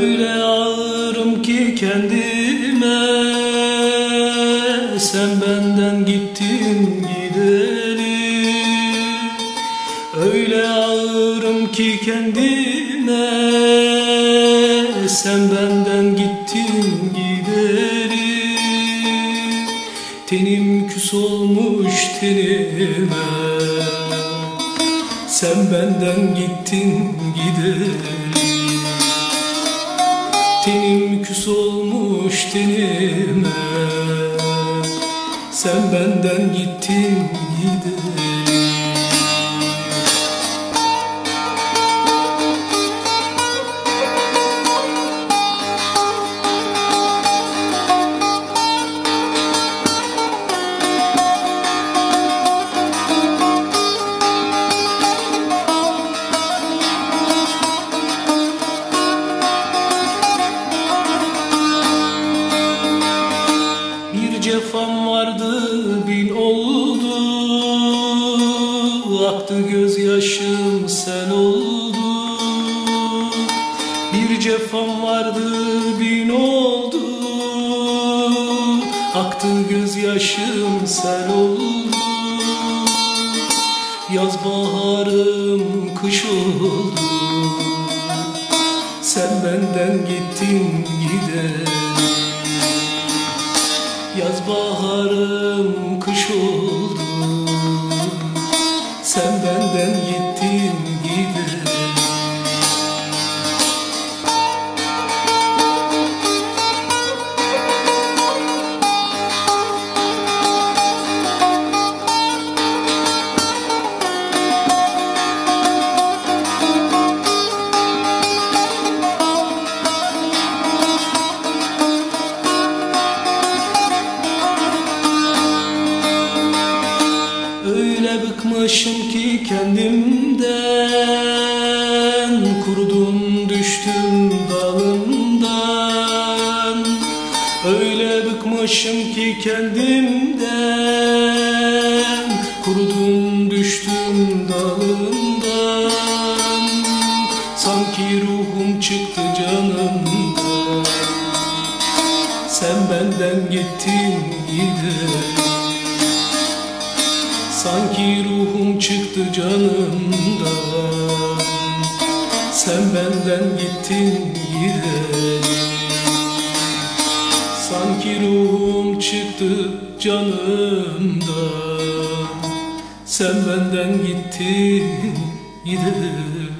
öyle ağırım ki kendime. Sen benden gittin gideli Öyle ağırım ki kendime. Sen benden gittin gideli Tenim küs olmuş tenime. Sen benden gittin gideli küs olmuş tenime Sen benden gittin gideli vardı bin oldu. Aktı gözyaşım sel oldu. Bir cefam vardı bin oldu. Aktı gözyaşım sel oldu. Yaz baharım kış oldu. Sen benden gittin gidelim Yaz bıkmışım ki kendimden Kurudum düştüm dalımdan. Öyle bıkmışım ki kendimden Kurudum düştüm dalımdan. Sanki ruhum çıktı canımdan. Sen benden gittin gidelim Sanki ruhum çıktı canımdan. Sen benden gittin gidelim Sanki ruhum çıktı canımdan. Sen benden gittin gidelim